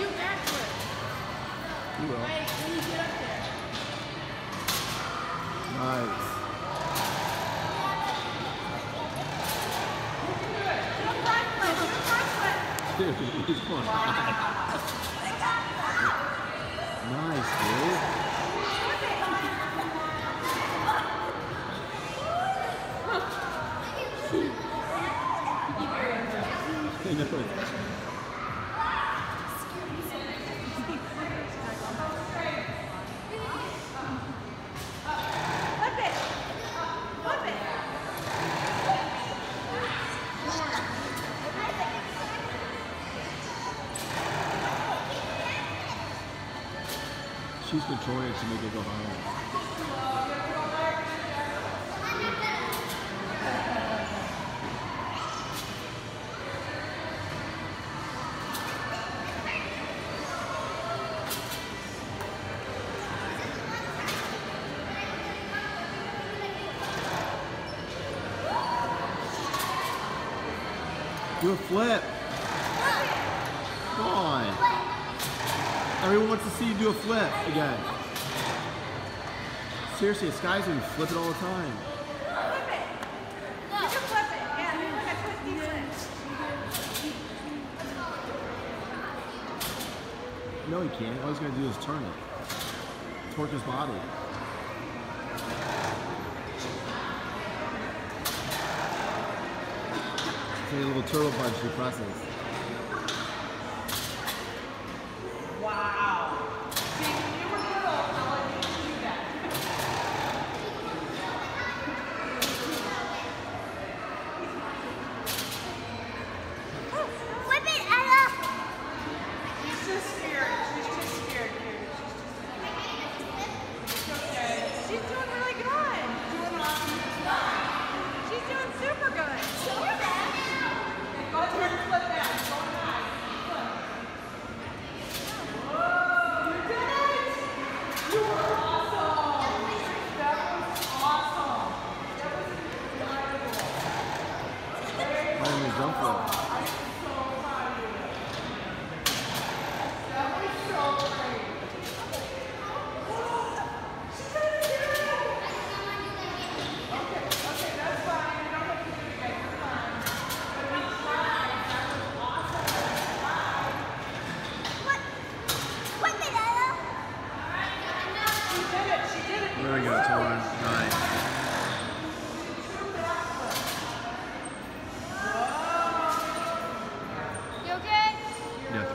Do backwards. You will. Wait, when you get up there. Nice. Do a front flip. Do a front flip. Dude, he's going high. Nice, dude. I know She's it to make it go higher. Do a flip. Come on. Everyone wants to see you do a flip again. Seriously, this guy's gonna flip it all the time. A. No, he can't. All he's gonna do is turn it. Torque his body. Take a little turtle punch he presses. Wow. See, when you were little, all I needed to do that. Flip it, Ella. She's just scared. She's just scared, dude. She's just okay. She's doing really good. Doing awesome. She's doing super good. Go turn and flip that. Go high. Flip. Whoa, you did it. You were awesome. That was awesome. That was incredible. My name is Dump Flip. I'm so proud of you. That was so great. She did it again. Okay, okay, that's fine. You don't have to do it again. You're fine. But we tried. That was awesome. We tried. What? Flip it, Ella. She did it. She did it. There we go, Torrin. Nice.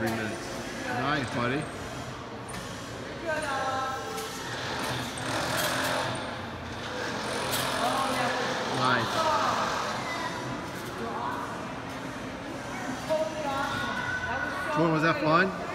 Three minutes. Nice, buddy. Nice. That was that fun?